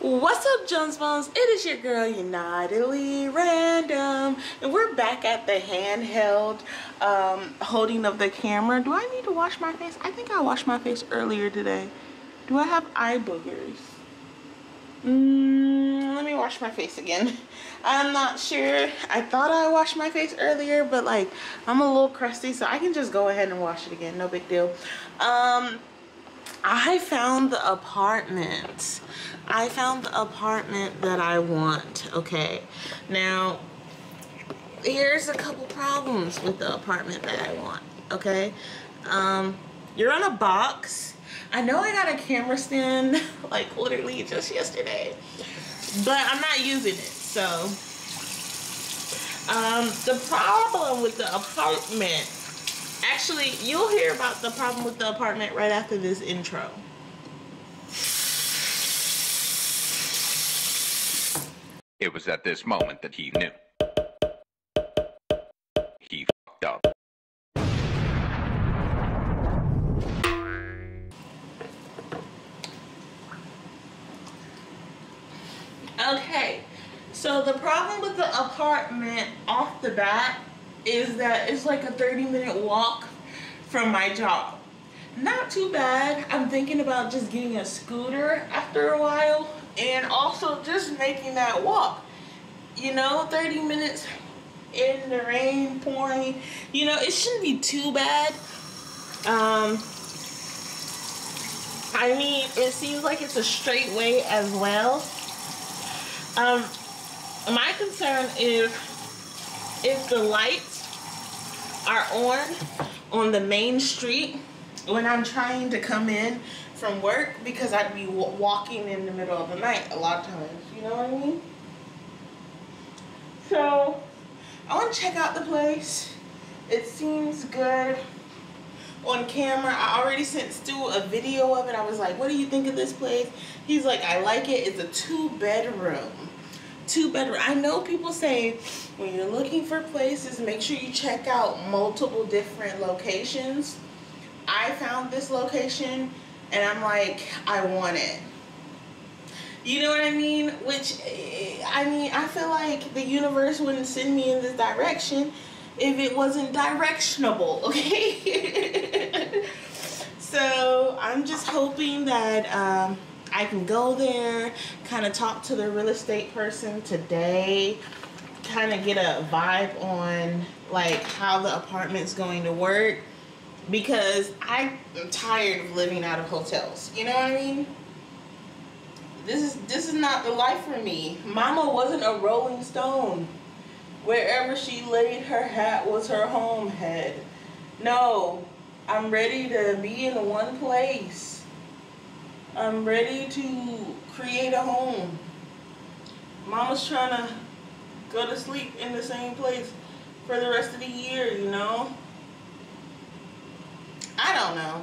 What's up, Jones Bones? It is your girl, Unitedly Random, and we're back at the handheld um, holding of the camera. Do I need to wash my face? I think I washed my face earlier today. Do I have eye boogers? Mm, let me wash my face again. I'm not sure. I thought I washed my face earlier, but like I'm a little crusty, so I can just go ahead and wash it again. No big deal. Um, I found the apartment. I found the apartment that I want. Okay. Now, here's a couple problems with the apartment that I want. Okay. Um, you're on a box. I know I got a camera stand like literally just yesterday, but I'm not using it. So, um, the problem with the apartment Actually, you'll hear about the problem with the apartment right after this intro. It was at this moment that he knew. He fucked up. Okay, so the problem with the apartment off the bat is that it's like a 30 minute walk from my job. Not too bad. I'm thinking about just getting a scooter after a while and also just making that walk. You know, 30 minutes in the rain pouring. You know, it shouldn't be too bad. Um, I mean, it seems like it's a straight way as well. Um, my concern is if the lights are on on the main street when I'm trying to come in from work because I'd be walking in the middle of the night a lot of times. You know what I mean? So I want to check out the place. It seems good on camera. I already sent Stu a video of it. I was like, what do you think of this place? He's like, I like it. It's a two bedroom two bedroom. I know people say when you're looking for places, make sure you check out multiple different locations. I found this location and I'm like, I want it. You know what I mean? Which, I mean, I feel like the universe wouldn't send me in this direction if it wasn't directionable, okay? so I'm just hoping that um, I can go there, kind of talk to the real estate person today, kind of get a vibe on like how the apartment's going to work because I'm tired of living out of hotels. You know what I mean? This is this is not the life for me. Mama wasn't a rolling stone. Wherever she laid her hat was her home head. No, I'm ready to be in one place. I'm ready to create a home. Mama's trying to go to sleep in the same place for the rest of the year, you know? I don't know.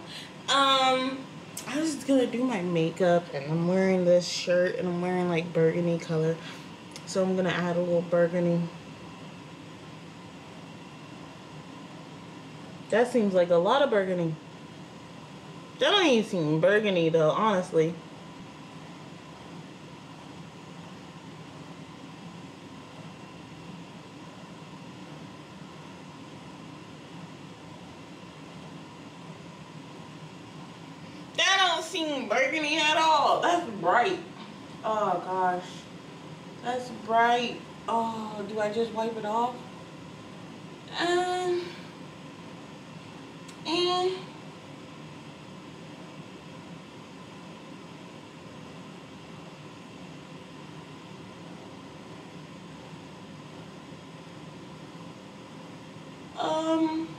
Um, I was gonna do my makeup and I'm wearing this shirt and I'm wearing like burgundy color. So I'm gonna add a little burgundy. That seems like a lot of burgundy. That don't even seem burgundy though, honestly. That don't seem burgundy at all. That's bright. Oh gosh. That's bright. Oh, do I just wipe it off? Um. And Um.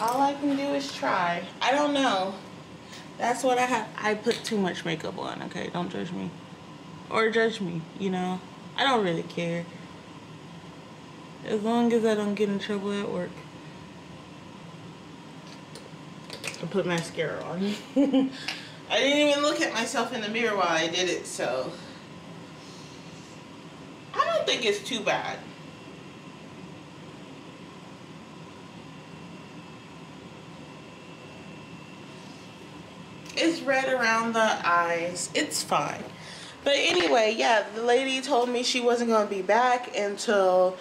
All I can do is try. I don't know. That's what I have. I put too much makeup on, okay? Don't judge me. Or judge me, you know? I don't really care. As long as I don't get in trouble at work. I put mascara on. I didn't even look at myself in the mirror while I did it, so. I don't think it's too bad. Red around the eyes. It's fine. But anyway, yeah, the lady told me she wasn't going to be back until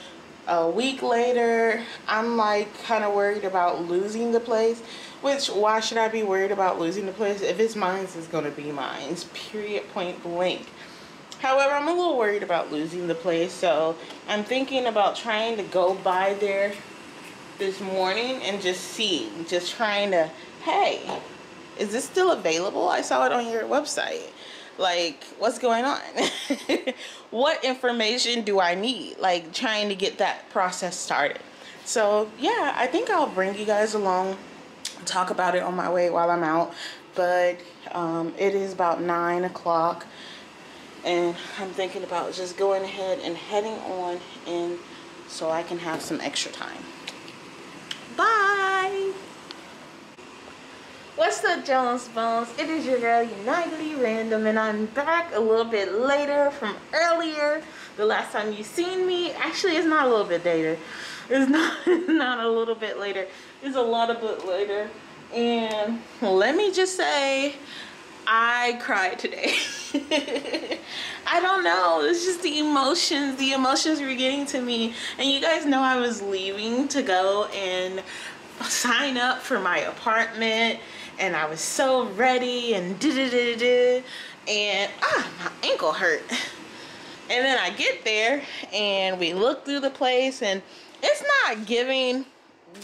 a week later. I'm like kind of worried about losing the place. Which, why should I be worried about losing the place? If it's mine, it's going to be mine. Period, point blank. However, I'm a little worried about losing the place. So I'm thinking about trying to go by there this morning and just see. Just trying to, hey, is this still available? I saw it on your website. Like, what's going on? what information do I need? Like, trying to get that process started. So, yeah, I think I'll bring you guys along, talk about it on my way while I'm out. But um, it is about 9 o'clock, and I'm thinking about just going ahead and heading on in so I can have some extra time. Bye! What's up, Jones Bones? It is your girl, Unitedly Random, and I'm back a little bit later from earlier. The last time you seen me, actually, it's not a little bit later. It's not, not a little bit later. It's a lot of bit later. And let me just say, I cried today. I don't know. It's just the emotions. The emotions were getting to me. And you guys know I was leaving to go and sign up for my apartment and I was so ready and da da da da and ah my ankle hurt. And then I get there and we look through the place and it's not giving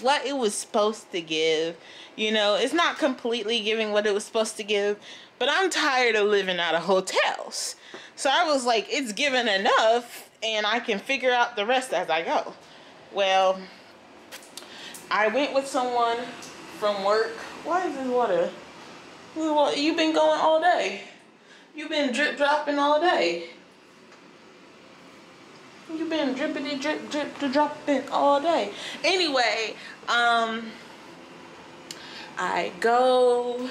what it was supposed to give you know? It's not completely giving what it was supposed to give but I'm tired of living out of hotels. So I was like it's given enough and I can figure out the rest as I go. Well I went with someone from work why is this water? You've been going all day. You've been drip dropping all day. You've been drippity drip drip to dropping all day. Anyway, um, I go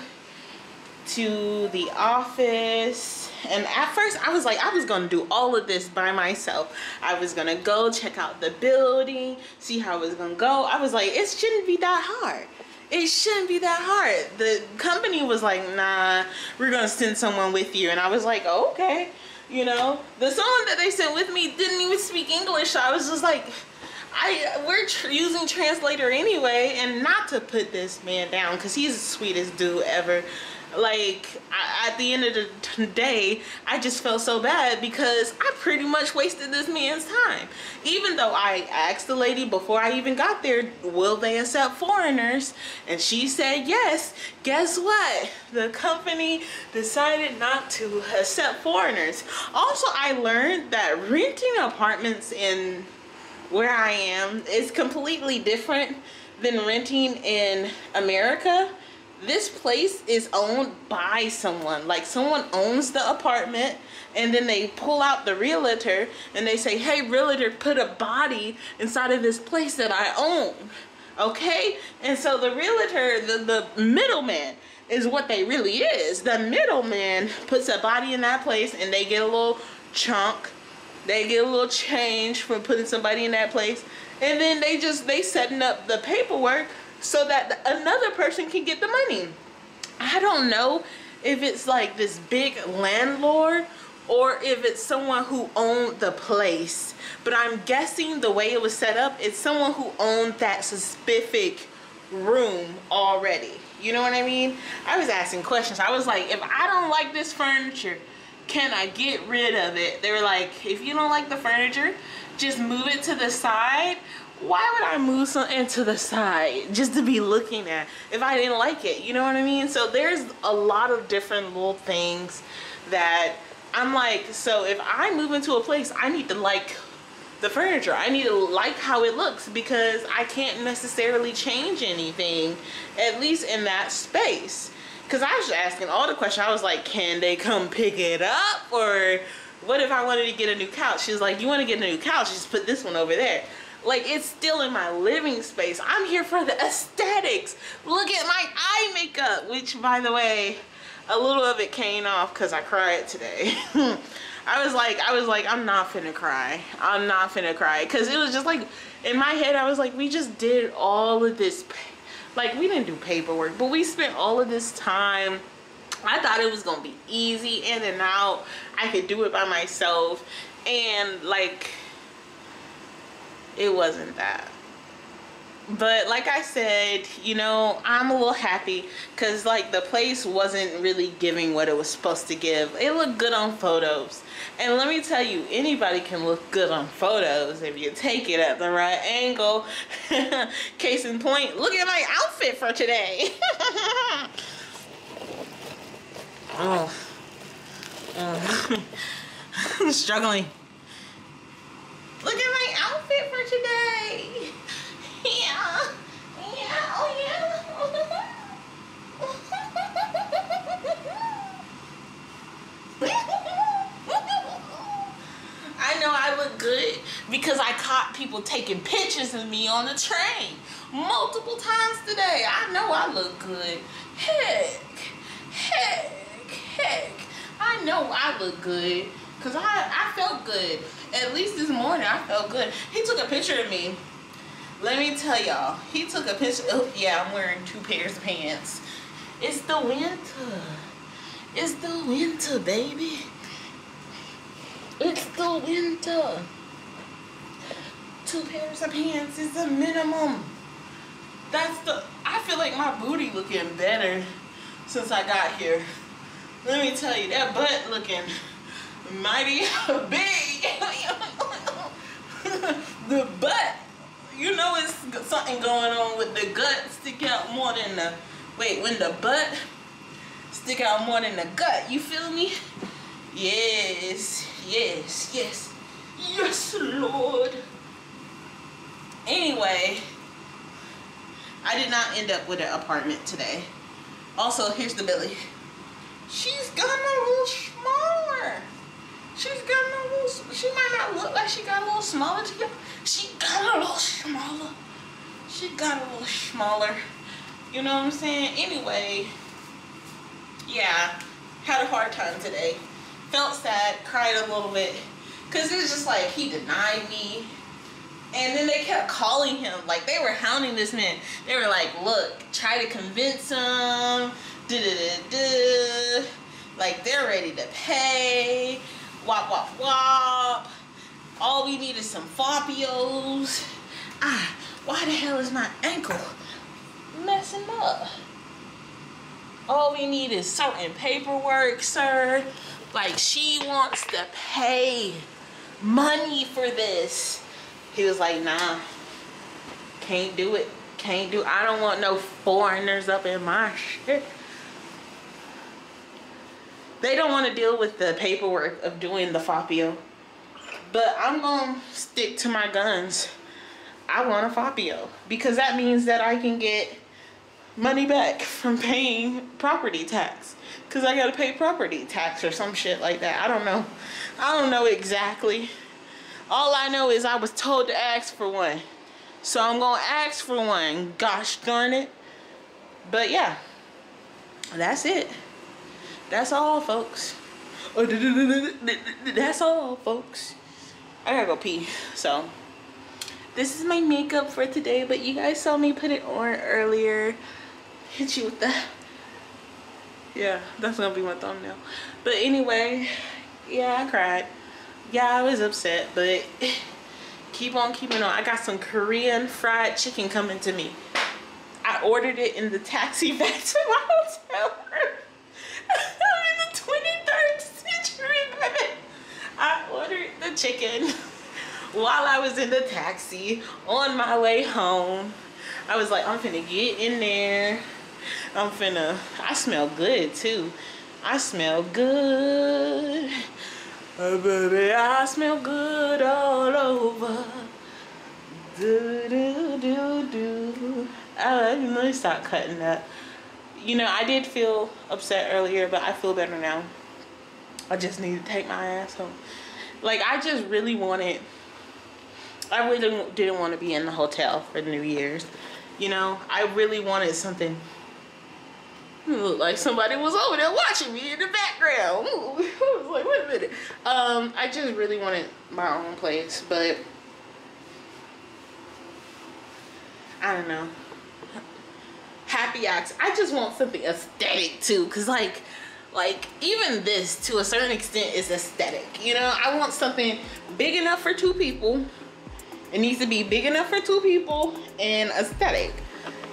to the office and at first I was like I was gonna do all of this by myself I was gonna go check out the building see how it was gonna go I was like it shouldn't be that hard it shouldn't be that hard. The company was like, nah, we're gonna send someone with you. And I was like, oh, okay. You know, the someone that they sent with me didn't even speak English. So I was just like, I we're tr using translator anyway, and not to put this man down because he's the sweetest dude ever like I, at the end of the day i just felt so bad because i pretty much wasted this man's time. Even though i asked the lady before i even got there will they accept foreigners? And she said yes. Guess what? The company decided not to accept foreigners. Also i learned that renting apartments in where i am is completely different than renting in america this place is owned by someone. Like someone owns the apartment and then they pull out the realtor and they say hey realtor put a body inside of this place that i own. Okay? And so the realtor the, the middleman is what they really is. The middleman puts a body in that place and they get a little chunk. They get a little change from putting somebody in that place. And then they just they setting up the paperwork so that another person can get the money. I don't know if it's like this big landlord or if it's someone who owned the place. But I'm guessing the way it was set up, it's someone who owned that specific room already. You know what I mean? I was asking questions. I was like, if I don't like this furniture, can I get rid of it? They were like, if you don't like the furniture, just move it to the side why would I move something to the side just to be looking at if I didn't like it? You know what I mean? So there's a lot of different little things that I'm like, so if I move into a place, I need to like the furniture. I need to like how it looks because I can't necessarily change anything, at least in that space. Because I was asking all the questions. I was like, can they come pick it up? Or what if I wanted to get a new couch? She was like, you want to get a new couch? Just put this one over there. Like, it's still in my living space. I'm here for the aesthetics. Look at my eye makeup, which, by the way, a little of it came off because I cried today. I was like, I was like, I'm not finna cry. I'm not finna cry. Cause it was just like, in my head, I was like, we just did all of this. Like, we didn't do paperwork, but we spent all of this time. I thought it was gonna be easy in and out. I could do it by myself. And like, it wasn't that but like I said, you know, I'm a little happy because like the place wasn't really giving what it was supposed to give. It looked good on photos. And let me tell you, anybody can look good on photos if you take it at the right angle. Case in point, look at my outfit for today. oh. oh. I'm struggling. Look at my outfit for today. Yeah. Yeah. Oh, yeah. I know I look good because I caught people taking pictures of me on the train multiple times today. I know I look good. Heck, heck, heck. I know I look good because I, I felt good. At least this morning I felt good. He took a picture of me let me tell y'all, he took a picture. Oh, yeah, I'm wearing two pairs of pants. It's the winter. It's the winter, baby. It's the winter. Two pairs of pants is the minimum. That's the, I feel like my booty looking better since I got here. Let me tell you, that butt looking mighty big. the butt. You know it's something going on with the gut stick out more than the wait when the butt stick out more than the gut you feel me? Yes yes yes yes lord. Anyway i did not end up with an apartment today. Also here's the belly she's gotten a little smaller she's got a little she might not look like she got a little smaller today she got a little smaller. She got a little smaller. You know what I'm saying? Anyway, yeah, had a hard time today. Felt sad, cried a little bit. Because it was just like, he denied me. And then they kept calling him. Like, they were hounding this man. They were like, look, try to convince him. Da da da da. Like, they're ready to pay. Wop, wop, wop. All we need is some Fabios. Ah, why the hell is my ankle messing up? All we need is certain paperwork, sir. Like she wants to pay money for this. He was like, nah, can't do it. Can't do I don't want no foreigners up in my shit. They don't want to deal with the paperwork of doing the Fabio. But I'm going to stick to my guns. I want a Fabio because that means that I can get money back from paying property tax because I got to pay property tax or some shit like that. I don't know. I don't know exactly. All I know is I was told to ask for one. So I'm going to ask for one. Gosh darn it. But yeah, that's it. That's all, folks. That's all, folks. I gotta go pee. So this is my makeup for today, but you guys saw me put it on earlier. Hit you with the yeah, that's gonna be my thumbnail. But anyway, yeah, I cried. Yeah, I was upset, but keep on keeping on. I got some Korean fried chicken coming to me. I ordered it in the taxi back to my hotel chicken while I was in the taxi on my way home. I was like, I'm finna get in there. I'm finna, I smell good too. I smell good. Oh, baby, I smell good all over. Do, do, do, do. Uh, let me stop cutting up. You know, I did feel upset earlier, but I feel better now. I just need to take my ass home. Like, I just really wanted, I really didn't want to be in the hotel for New Year's. You know, I really wanted something. Looked like somebody was over there watching me in the background. I was like, wait a minute. Um, I just really wanted my own place, but I don't know. Happy acts. I just want something aesthetic too, cause like, like even this to a certain extent is aesthetic. You know, I want something big enough for two people. It needs to be big enough for two people and aesthetic.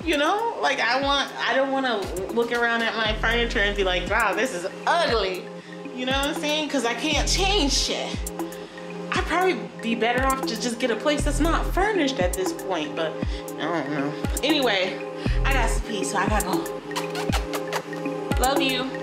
You know, like I want, I don't want to look around at my furniture and be like, wow, this is ugly. You know what I'm saying? Cause I can't change shit. I'd probably be better off to just get a place that's not furnished at this point, but I don't know. Anyway, I got some pee, so I gotta go. Love you.